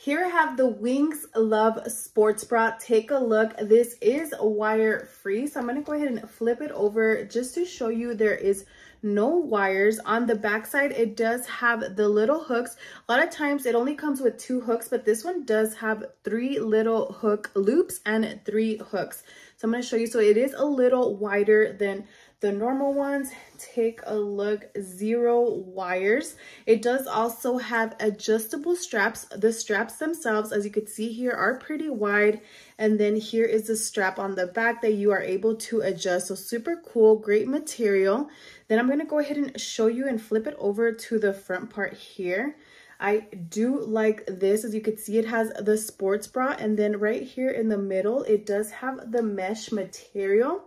Here I have the Wingslove Sports Bra. Take a look. This is wire free. So I'm going to go ahead and flip it over just to show you there is no wires. On the back side, it does have the little hooks. A lot of times it only comes with two hooks, but this one does have three little hook loops and three hooks. So I'm going to show you. So it is a little wider than the normal ones. Take a look, zero wires. It does also have adjustable straps. The straps themselves, as you can see here, are pretty wide. And then here is the strap on the back that you are able to adjust. So super cool, great material. Then I'm to go ahead and show you and flip it over to the front part here. I do like this. As you can see, it has the sports bra. And then right here in the middle, it does have the mesh material.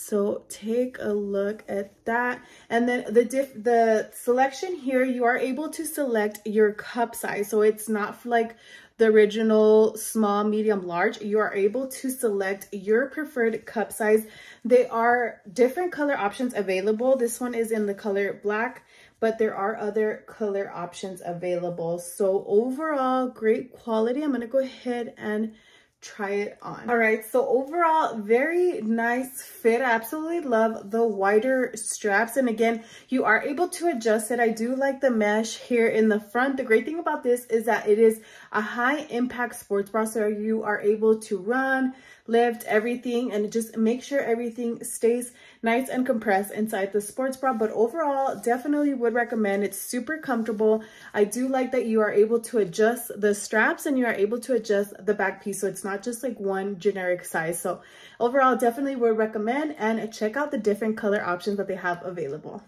So take a look at that. And then the diff the selection here, you are able to select your cup size. So it's not like the original small, medium, large. You are able to select your preferred cup size. They are different color options available. This one is in the color black but there are other color options available. So overall, great quality. I'm going to go ahead and try it on. All right, so overall, very nice fit. I absolutely love the wider straps. And again, you are able to adjust it. I do like the mesh here in the front. The great thing about this is that it is a high impact sports bra. So you are able to run, lift, everything, and just make sure everything stays nice and compressed inside the sports bra. But overall, definitely would recommend. It's super comfortable. I do like that you are able to adjust the straps and you are able to adjust the back piece. So it's not just like one generic size. So overall, definitely would recommend and check out the different color options that they have available.